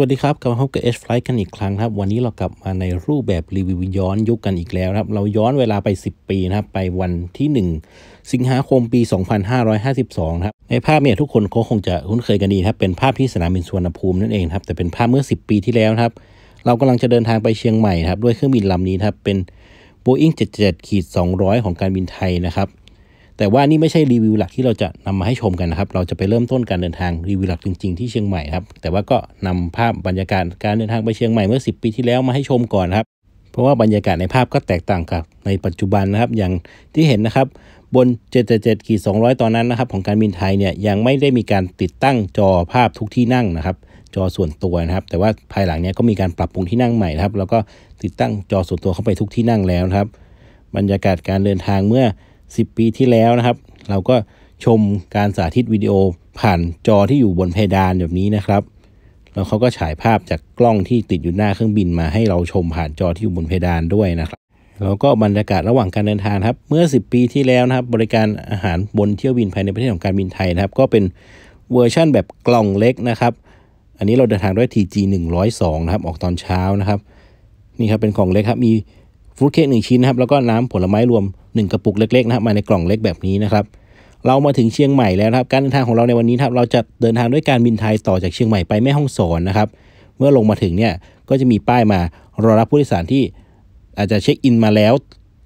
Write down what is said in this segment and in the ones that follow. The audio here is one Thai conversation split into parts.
วัสดีครับ กลับมาพบกับ H Flight กันอีกครั้งครับ วันนี้เรากลับมาในรูปแบบรีวิวย้อนยุคกันอีกแล้วครับ เราย้อนเวลาไป 10 ปีนะครับ ไปวันที่ 1 สิงหาคมปี 2552 ครับ ในภาพเนี่ยทุกคนคงจะคุ้นเคยกันดีครับ เป็นภาพที่สนามบินสุวรรณภูมินั่นเองครับ แต่เป็นภาพเมื่อ 10 ปีที่แล้วครับ เรากำลังจะเดินทางไปเชียงใหม่ครับ ด้วยเครื่องบินลำนี้ครับ เป็น Boeing 777-200 ของการบินไทยนะครับ แต่ว่านี่ไม่ใช่รีวิวหลักที่เราจะนำมาให้ชมกันนะครับ เราจะไปเริ่มต้นการเดินทางรีวิวหลักจริง ๆ ที่เชียงใหม่ครับ แต่ว่าก็นำภาพบรรยากาศการเดินทางไปเชียงใหม่เมื่อ 10 ปีที่แล้วมาให้ชมก่อนครับ เพราะว่าบรรยากาศในภาพก็แตกต่างกับในปัจจุบันนะครับ อย่างที่เห็นนะครับบน 777ขีด200 ตอนนั้นนะครับของการบินไทยเนี่ยยังไม่ได้มีการติดตั้งจอภาพทุกที่นั่งนะครับ จอส่วนตัวนะครับ แต่ว่าภายหลังเนี้ยก็มีการปรับปรุงที่นั่งใหม่ครับ แล้วก็ติดตั้งจอส่วนตัวเข้าไปทุกที่นั่งแล้วครับ บรรยากาศการเดินทางเมื่อ 10 ปีที่แล้วนะครับ เราก็ชมการสาธิตวิดีโอผ่านจอที่อยู่บนเพดานแบบนี้นะครับ แล้วเขาก็ฉายภาพจากกล้องที่ติดอยู่หน้าเครื่องบินมาให้เราชมผ่านจอที่อยู่บนเพดานด้วยนะครับ แล้วก็บรรยากาศระหว่างการเดินทางครับ เมื่อ 10 ปีที่แล้วนะครับ บริการอาหารบนเที่ยวบินภายในประเทศของการบินไทยนะครับ ก็เป็นเวอร์ชั่นแบบกล่องเล็กนะครับ อันนี้เราเดินทางด้วย TG 102นะครับ ออกตอนเช้านะครับ นี่ครับเป็นกล่องเล็กครับ มี fruit cake หนึ่งชิ้นนะครับ แล้วก็น้ำผลไม้รวม 1 กระปุกเล็กๆนะครับมาในกล่องเล็กแบบนี้นะครับเรามาถึงเชียงใหม่แล้วครับการเดินทางของเราในวันนี้ครับเราจะเดินทางด้วยการบินไทยต่อจากเชียงใหม่ไปแม่ฮ่องสอนนะครับเมื่อลงมาถึงเนี่ยก็จะมีป้ายมารอรับผู้โดยสารที่อาจจะเช็คอินมาแล้ว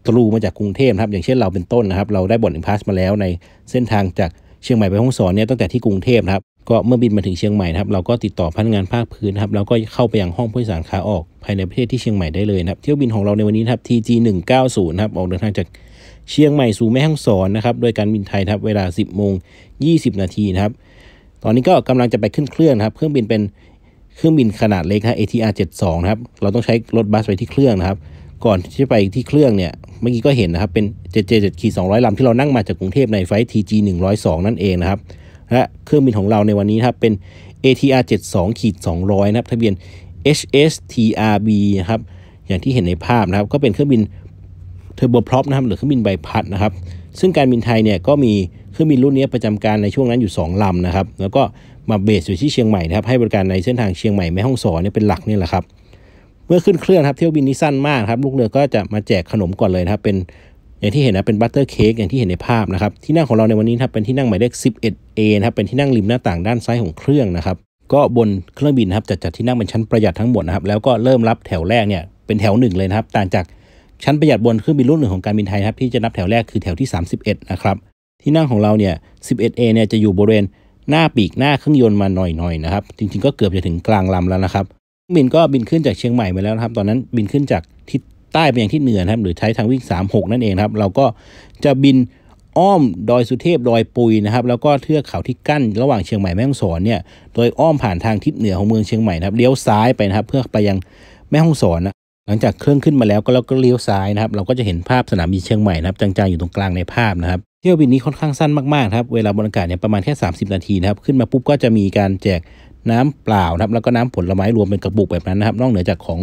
through มาจากกรุงเทพครับอย่างเช่นเราเป็นต้นนะครับ เราได้ boarding pass มาแล้วในเส้นทางจากเชียงใหม่ไปแม่ฮ่องสอนเนี่ยตั้งแต่ที่กรุงเทพครับก็เมื่อบินมาถึงเชียงใหม่ครับเราก็ติดต่อพนักงานภาคพื้นนะครับแล้วก็เข้าไปยังห้องผู้โดยสารขาออกภายในประเทศที่เชียงใหม่ได้เลยนะครับเที่ยวบินของเราในวันนี้ครับ TG 190ครับออกเดินทางจาก เชียงใหม่สู่แม่ฮ่องสอนนะครับโดยการบินไทยครับเวลา 10โมง20 นาทีนะครับ ตอนนี้ก็กำลังจะไปขึ้นเครื่องครับ เครื่องบินเป็นเครื่องบินขนาดเล็กครับ ATR 72นะครับ เราต้องใช้รถบัสไปที่เครื่องนะครับ ก่อนที่จะไปที่เครื่องเนี่ย เมื่อกี้ก็เห็นนะครับ เป็น 777ขีด200 ลำที่เรานั่งมาจากกรุงเทพในไฟ TG 102 นั่นเองนะครับ และเครื่องบินของเราในวันนี้ครับ เป็น ATR 72ขีด200 นะครับ ทะเบียน HSTRB นะครับ อย่างที่เห็นในภาพนะครับ ก็เป็นเครื่องบิน turboprop นะครับหรือเครื่องบินใบพัดนะครับ ซึ่งการบินไทยเนี่ยก็มีเครื่องบินรุ่นนี้ประจำการในช่วงนั้นอยู่ 2 ลำนะครับ แล้วก็มา base อยู่ที่เชียงใหม่นะครับให้บริการในเส้นทางเชียงใหม่แม่ฮ่องสอนเนี่ยเป็นหลักนี่แหละครับเมื่อขึ้นเครื่องครับเที่ยวบินนี้สั้นมากครับลูกเรือก็จะมาแจกขนมก่อนเลยนะครับเป็นอย่างที่เห็นนะเป็น butter cake อย่างที่เห็นในภาพนะครับที่นั่งของเราในวันนี้ครับเป็นที่นั่งหมายเลข 11A นะครับเป็นที่นั่งริมหน้าต่างด้านซ้ายของเครื่องนะครับก็บนเครื่องบินนะครับจัดจัดที่นั่งเป็นชั้นประหยัดทั้งหมดนะครับแล้วก็เริ่มรับแถวแรกเนี่ยเป็นแถวหนึ่งเลยนะครับต่างจาก ชั้นประหยัดบนเครื่องบินรุ่นหนึ่งของการบินไทยครับที่จะนับแถวแรกคือแถวที่ 31 นะครับ ที่นั่งของเราเนี่ย 11A เนี่ยจะอยู่บริเวณหน้าปีกหน้าเครื่องยนต์มาหน่อยๆนะครับ จริงๆก็เกือบจะถึงกลางลำแล้วนะครับบินก็บินขึ้นจากเชียงใหม่ไปแล้วนะครับ ตอนนั้นบินขึ้นจากทิศใต้ไปยังทิศเหนือนะครับ หรือใช้ทางวิ่ง 36 นั่นเองครับ เราก็จะบินอ้อมดอยสุเทพดอยปุยนะครับ แล้วก็เทือกเขาที่กั้นระหว่างเชียงใหม่แม่ฮ่องสอนเนี่ย โดยอ้อมผ่านทางทิศเหนือของเมืองเชียงใหม่นะครับ เลี้ยวซ้ายไปนะครับ เพื่อไปยังแม่ฮ่องสอนนะ หลังจากเครื่องขึ้นมาแล้วก็เราก็เลี้ยวซ้ายนะครับ เราก็จะเห็นภาพสนามบินเชียงใหม่นะครับจางๆอยู่ตรงกลางในภาพนะครับเที่ยวบินนี้ค่อนข้างสั้นมากๆครับเวลาบนอากาศเนี่ยประมาณแค่ 30 นาทีนะครับขึ้นมาปุ๊บก็จะมีการแจกน้ำเปล่านะครับแล้วก็น้ำผลไม้รวมเป็นกระปุกแบบนั้นนะครับ นอกเหนือจากของ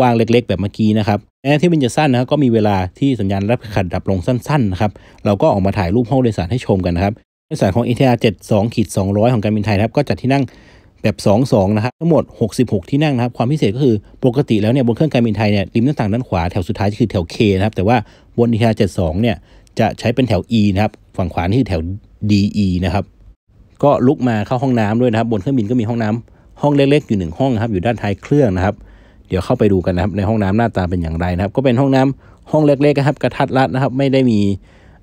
วางเล็ก ๆ แบบเมื่อกี้นะครับแม้ที่บินจะสั้นนะครับก็มีเวลาที่สัญญาณรับขัดดับลงสั้นๆนะครับเราก็ออกมาถ่ายรูปห้องโดยสารให้ชมกันนะครับโดยสารของ ATR 72ขีด200 ของการบินไทยนะครับก็จัดที่นั่ง แบบ 2-2 นะครับทั้งหมด 66 ที่นั่งนะครับ ความพิเศษก็คือปกติแล้วเนี่ยบนเครื่องการบินไทยเนี่ยริมหน้าต่างด้านขวาแถวสุดท้ายคือแถว K นะครับ แต่ว่าบน ATR 72 เนี่ยจะใช้เป็นแถว E นะครับ ฝั่งขวานี่คือแถว DE นะครับ ก็ลุกมาเข้าห้องน้ำด้วยนะครับ บนเครื่องบินก็มีห้องน้ำห้องเล็กๆ อยู่หนึ่งห้องนะครับ อยู่ด้านท้ายเครื่องนะครับ เดี๋ยวเข้าไปดูกันนะครับ ในห้องน้ำหน้าตาเป็นอย่างไรนะครับ ก็เป็นห้องน้ำห้องเล็กๆนะครับ กระทัดรัดนะครับ ไม่ได้มี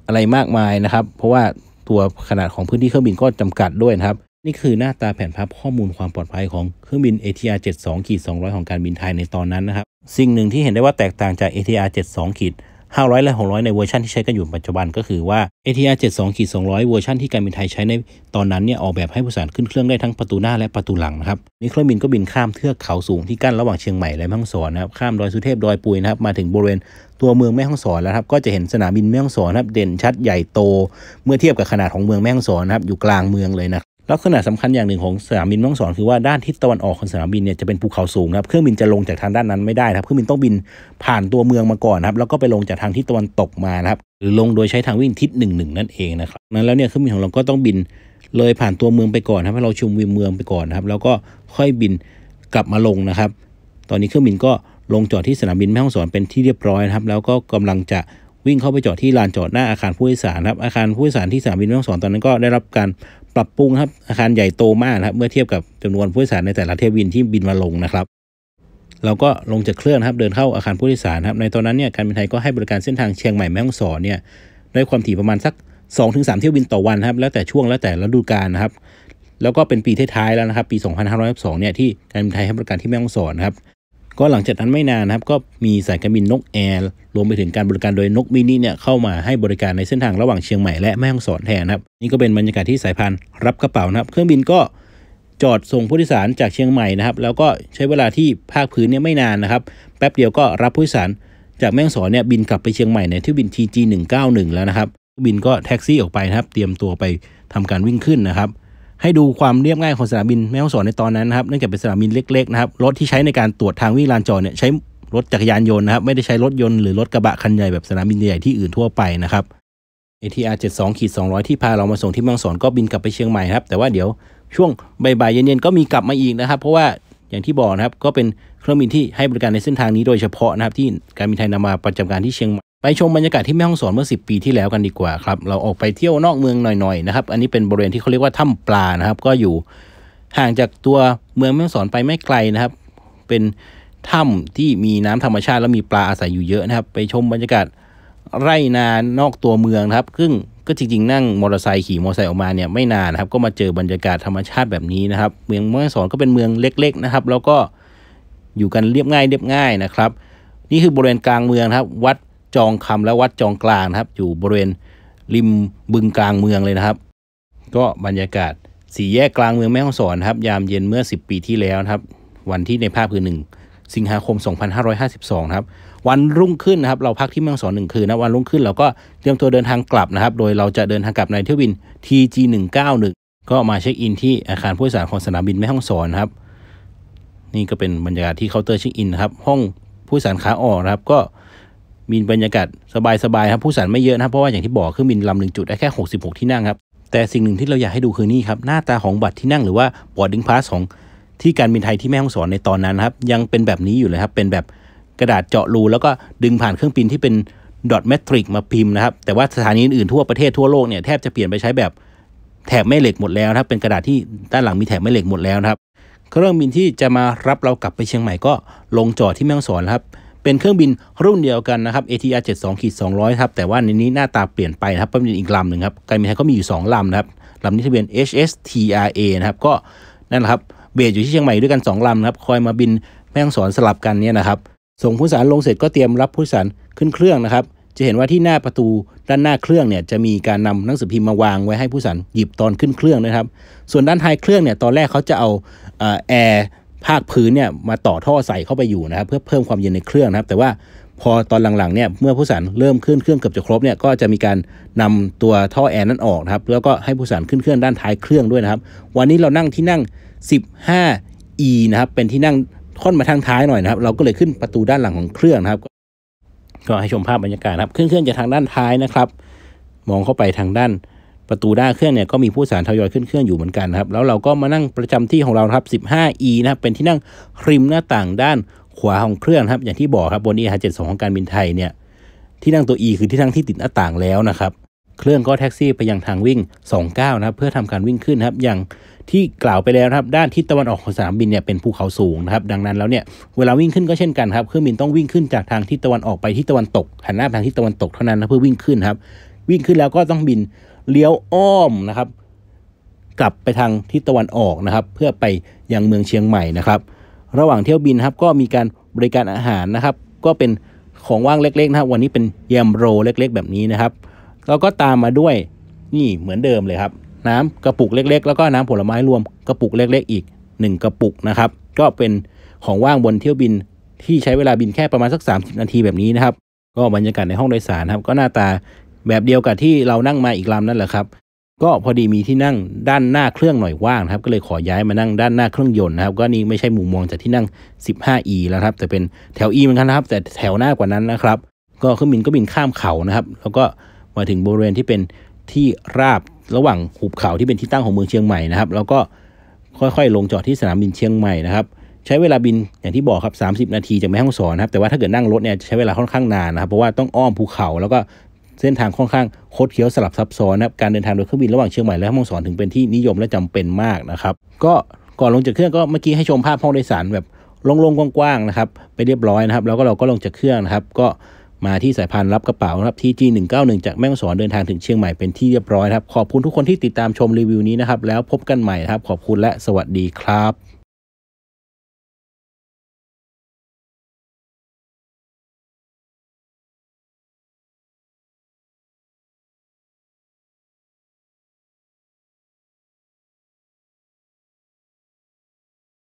อะไรมากมายนะครับ เพราะว่าตัวขนาดของพื้นที่เครื่องบินก็จำกัดด้วยนะครับ นี่คือหน้าตาแผนภาพข้อมูลความปลอดภัยของเครื่องบิน ATR 72ขีด200 ของการบินไทยในตอนนั้นนะครับ สิ่งหนึ่งที่เห็นได้ว่าแตกต่างจาก ATR 72ขีด500 และ 600 ในเวอร์ชันที่ใช้กันอยู่ปัจจุบันก็คือว่า ATR 72ขีด200 เวอร์ชันที่การบินไทยใช้ในตอนนั้นเนี่ยออกแบบให้ผู้โดยสารขึ้นเครื่องได้ทั้งประตูหน้าและประตูหลังนะครับนี่เครื่องบินก็บินข้ามเทือกเขาสูงที่กั้นระหว่างเชียงใหม่และแม่ฮ่องสอนนะครับข้ามดอยสุเทพดอยปุยนะครับมาถึงบริเวณตัวเมืองแม่ฮ่องสอนแล้วครับก็จะเห็นสนามบินแม่ฮ่องสอนนะครับเด่นชัดใหญ่โต เมื่อเทียบกับขนาดของเมืองแม่ฮ่องสอนนะครับอยู่กลางเมืองเลยนะ ล้วขนาดสำคัญอย่างหนึ่งของสนามบินแม่ฮ่องสอนคือว่าด้านทิศตะวันออกของสนามบินเนี่ยจะเป็นภูเขาสูงครับเครื่องบินจะลงจากทางด้านนั้นไม่ได้ครับเครื่องบินต้องบินผ่านตัวเมืองมาก่อนครับแล้วก็ไปลงจากทางทิศตะวันตกมานะครับหรือลงโดยใช้ทางวิ่งทิศหนึ่งหนึ่งนั่นเองนะครับนั้นแล้วเนี่ยเครื่องบินของเราก็ต้องบินเลยผ่านตัวเมืองไปก่อนครับให้เราชมวิวเมืองไปก่อนนะครับแล้วก็ค่อยบินกลับมาลงนะครับ ตอนนี้เครื่องบินก็ลงจอดที่สนามบินแม่ฮ่องสอนเป็นที่เรียบร้อยนะครับแล้วก็กำลังจะวิ่งเข้าไปจอดที่ลานจอดหน้าอาคารผู้โดยสารครับอาคารผู้โดยสารที่สนามบินแม่ฮ่องสอนตอนนั้นก็ได้รับการ ปรับปรุงครับอาคารใหญ่โตมากนะครับ เมื่อเทียบกับจำนวนผู้โดยสารในแต่ละเที่ยวบินที่บินมาลงนะครับ เราก็ลงจากเครื่องครับ เดินเข้าอาคารผู้โดยสารครับ ในตอนนั้นเนี่ยการบินไทยก็ให้บริการเส้นทางเชียงใหม่แม่ฮ่องสอนเนี่ยด้วยความถี่ประมาณสัก 2-3 เที่ยวบินต่อวันครับ แล้วแต่ช่วงแล้วแต่ฤดูกาลนะครับ แล้วก็เป็นปีท้ายๆแล้วนะครับ ปี 2562เนี่ยที่การบินไทยให้บริการที่แม่ฮ่องสอนนะครับ ก็หลังจากนั้นไม่นานนะครับ ก็มีสายการบินนกแอร์รวมไปถึงการบริการโดยนกมินิเนี่ยเข้ามาให้บริการในเส้นทางระหว่างเชียงใหม่และแม่ฮ่องสอนแทนครับนี่ก็เป็นบรรยากาศที่สายพานรับกระเป๋านะครับ เครื่องบินก็จอดส่งผู้โดยสารจากเชียงใหม่นะครับ แล้วก็ใช้เวลาที่ภาคพื้นเนี่ยไม่นานนะครับ แป๊บเดียวก็รับผู้โดยสารจากแม่ฮ่องสอนเนี่ยบินกลับไปเชียงใหม่ในเที่ยวบิน TG 191แล้วนะครับบินก็แท็กซี่ออกไปนะครับ เตรียมตัวไปทำการวิ่งขึ้นนะครับ ให้ดูความเรียบง่ายของสนามบินแม่ฮ่องสอนในตอนนั้นนะครับเนื่องจากเป็นสนามบินเล็กๆนะครับรถที่ใช้ในการตรวจทางวิ่งลานจอดเนี่ยใช้รถจักรยานยนต์นะครับไม่ได้ใช้รถยนต์หรือรถกระบะคันใหญ่แบบสนามบินใหญ่ที่อื่นทั่วไปนะครับ ATR 72ขีด200 ที่พาเรามาส่งที่แม่ฮ่องสอนก็บินกลับไปเชียงใหม่ครับ แต่ว่าเดี๋ยวช่วงบ่ายเย็นๆก็มีกลับมาอีกนะครับ เพราะว่าอย่างที่บอกนะครับก็เป็นเครื่องบินที่ให้บริการในเส้นทางนี้โดยเฉพาะนะครับที่การบินไทยนำมาประจำการที่เชียงใหม่ ไปชมบรรยากาศที่แม่ฮ่องสอนเมื่อ 10 ปีที่แล้วกันดีกว่าครับ เราออกไปเที่ยวนอกเมืองหน่อยๆนะครับ อันนี้เป็นบริเวณที่เขาเรียกว่าถ้ำปลานะครับ ก็อยู่ห่างจากตัวเมืองแม่ฮ่องสอนไปไม่ไกลนะครับ เป็นถ้ำที่มีน้ำธรรมชาติแล้วมีปลาอาศัยอยู่เยอะนะครับ ไปชมบรรยากาศไร่นานอกตัวเมืองครับ ซึ่งก็จริงๆนั่งมอเตอร์ไซค์ขี่มอเตอร์ไซค์ออกมาเนี่ยไม่นานนะครับ ก็มาเจอบรรยากาศธรรมชาติแบบนี้นะครับ เมืองแม่ฮ่องสอนก็เป็นเมืองเล็ก ๆนะครับ แล้วก็อยู่กันเรียบง่ายเรียบง่ายนะครับ นี่คือบริเวณกลางเมืองครับ วัด จองคำและวัดจองกลางนะครับ อยู่บริเวณริมบึงกลางเมืองเลยนะครับ ก็บรรยากาศสี่แยกกลางเมืองแม่ฮ่องสอนครับ ยามเย็นเมื่อ 10 ปีที่แล้วนะครับ วันที่ในภาพคือหนึ่งสิงหาคม 2552ครับวันรุ่งขึ้นนะครับ เราพักที่แม่ฮ่องสอนหนึ่งคืนนะวันรุ่งขึ้นเราก็เตรียมตัวเดินทางกลับนะครับ โดยเราจะเดินทางกลับในเที่ยวบิน TG 191 ก็มาเช็คอินที่อาคารผู้โดยสารของสนามบินแม่ฮ่องสอนครับนี่ก็เป็นบรรยากาศที่เคาน์เตอร์เช็คอินนะครับห้องผู้โดยสารขาออกนะครับ ก็ มีบรรยากาศสบายๆครับผู้โดยสารไม่เยอะนะครับเพราะว่าอย่างที่บอกเครื่องบินลำหนึ่งจุดได้แค่ 66 ที่นั่งครับแต่สิ่งหนึ่งที่เราอยากให้ดูคือนี่ครับหน้าตาของบัตรที่นั่งหรือว่า boarding pass ของที่การบินไทยที่แม่ฮ่องสอนในตอนนั้นครับยังเป็นแบบนี้อยู่เลยครับเป็นแบบกระดาษเจาะรูแล้วก็ดึงผ่านเครื่องพิมพ์ที่เป็น dot matrix มาพิมพ์นะครับแต่ว่าสถานีอื่นๆทั่วประเทศทั่วโลกเนี่ยแทบจะเปลี่ยนไปใช้แบบแถบแม่เหล็กหมดแล้วครับเป็นกระดาษที่ด้านหลังมีแถบแม่เหล็กหมดแล้วครับเครื่องบินที่จะมารับเรากลับไปเชียงใหม่ก็ลงจอดที่แม่ฮ่องสอนครับ เป็นเครื่องบินรุ่นเดียวกันนะครับ ATR 72ขีด200ครับแต่ว่าในนี้หน้าตาเปลี่ยนไปนะครับเป็นอีกลำหนึ่งครับการบินไทยก็มีอยู่ 2ลำนะครับลำนี้ทะเบียน HSTRA นะครับก็นั่นแหละครับเบสอยู่ที่เชียงใหม่ด้วยกัน 2ลำนะครับคอยมาบินแม่ฮ่องสอนสลับกันเนี่ยนะครับส่งผู้โดยสารลงเสร็จก็เตรียมรับผู้โดยสารขึ้นเครื่องนะครับจะเห็นว่าที่หน้าประตูด้านหน้าเครื่องเนี่ยจะมีการนำหนังสือพิมพ์มาวางไว้ให้ผู้สารหยิบตอนขึ้นเครื่องนะครับ ส่วนด้านท้ายเครื่องเนี่ยตอนแรกเขาจะเอาแอร์ ภาคพื้นเนี่ยมาต่อท่อใส่เข้าไปอยู่นะครับ เพื่อเพิ่มความเย็นในเครื่องนะครับ แต่ว่าพอตอนหลังๆเนี่ยเมื่อผู้สารเริ่มขึ้นเครื่องเกือบจะครบเนี่ยก็จะมีการนำตัวท่อแอร์นั้นออกนะครับ แล้วก็ให้ผู้สารขึ้นเครื่องด้านท้ายเครื่องด้วยนะครับ วันนี้เรานั่งที่นั่ง 15E นะครับเป็นที่นั่งค่อนมาทางท้ายหน่อยนะครับ เราก็เลยขึ้นประตูด้านหลังของเครื่องนะครับ ก็ให้ชมภาพบรรยากาศครับเครื่องเครื่องจะทางด้านท้ายนะครับ มองเข้าไปทางด้าน ประตูด้าเครื่องเนี่ยก็มีผู้สารทยอยขึ้นเครื่องอยู่เหมือนกันครับแล้วเราก็มานั่งประจำที่ของเราครับ 15E นะครับเป็นที่นั่งริมหน้าต่างด้านขวาของเครื่องครับ อย่างที่บอกครับบน EH72 ของการบินไทยเนี่ยที่นั่งตัว E คือที่นั่งที่ติดหน้าต่างแล้วนะครับเครื่องก็แท็กซี่ไปยังทางวิ่ง 29 นะครับเพื่อทำการวิ่งขึ้นครับอย่างที่กล่าวไปแล้วครับด้านทิศตะวันออกของสนามบินเนี่ยเป็นภูเขาสูงนะครับดังนั้นแล้วเนี่ยเวลาวิ่งขึ้นก็เช่นกันครับเครื่องบินต้องวิ่งขึ้นจากทางทิศตะวันออกไปทิศตะวันตกหันหน้าทางทิศตะวันตกเท่านั้นนะเพื่อวิ่งขึ้นครับวิ่งขึ้นแล้วก็ต้องบิน เลี้ยวอ้อมนะครับ กลับไปทางทิศตะวันออกนะครับ เพื่อไปยังเมืองเชียงใหม่นะครับ ระหว่างเที่ยวบินครับก็มีการบริการอาหารนะครับ ก็เป็นของว่างเล็กๆนะครับ วันนี้เป็นแยมโรเล็ก ๆ แบบนี้นะครับแล้วก็ตามมาด้วยนี่เหมือนเดิมเลยครับ น้ำกระปุกเล็ก ๆ แล้วก็น้ำผลไม้รวมกระปุกเล็ก ๆ อีก 1 กระปุกนะครับ ก็เป็นของว่างบนเที่ยวบินที่ใช้เวลาบินแค่ประมาณสัก 30 นาทีแบบนี้นะครับ ก็บรรยากาศในห้องโดยสารครับ ก็หน้าตา แบบเดียวกับที่เรานั่งมาอีกลำนั่นแหละครับ ก็พอดีมีที่นั่งด้านหน้าเครื่องหน่อยว่างครับ ก็เลยขอย้ายมานั่งด้านหน้าเครื่องยนต์นะครับ ก็นี่ไม่ใช่มุมมองจากที่นั่ง 15E แล้วครับ แต่เป็นแถว E เหมือนกันนะครับ แต่แถวหน้ากว่านั้นนะครับ ก็เครื่องบินก็บินข้ามเขานะครับ แล้วก็มาถึงบริเวณที่เป็นที่ราบระหว่างหุบเขาที่เป็นที่ตั้งของเมืองเชียงใหม่นะครับ แล้วก็ค่อยๆ ลงจอดที่สนามบินเชียงใหม่นะครับใช้เวลาบินอย่างที่บอกครับ 30 นาทีจากแม่ฮ่องสอนนะครับแต่ว่าถ้าเกิดนั่งรถเนี่ยใช้เวลาค่อนข้างนานนะครับ เพราะว่าต้องอ้อมภูเขาแล้วก็ เส้นทางค่อนข้างโคดเคี้ยวสลับซับซ้อนนะครับการเดินทางโดยเครื่องบินระหว่างเชียงใหม่และแม่ฮ่องสอนถึงเป็นที่นิยมและจำเป็นมากนะครับก็ก่อนลงจากเครื่องก็เมื่อกี้ให้ชมภาพห้องโดยสารแบบโล่งๆกว้างๆนะครับไปเรียบร้อยนะครับแล้วก็เราก็ลงจากเครื่องนะครับก็มาที่สายพานรับกระเป๋านะครับที่ G191 จากแม่ฮ่องสอนเดินทางถึงเชียงใหม่เป็นที่เรียบร้อยครับขอบคุณทุกคนที่ติดตามชมรีวิวนี้นะครับแล้วพบกันใหม่ครับขอบคุณและสวัสดีครับ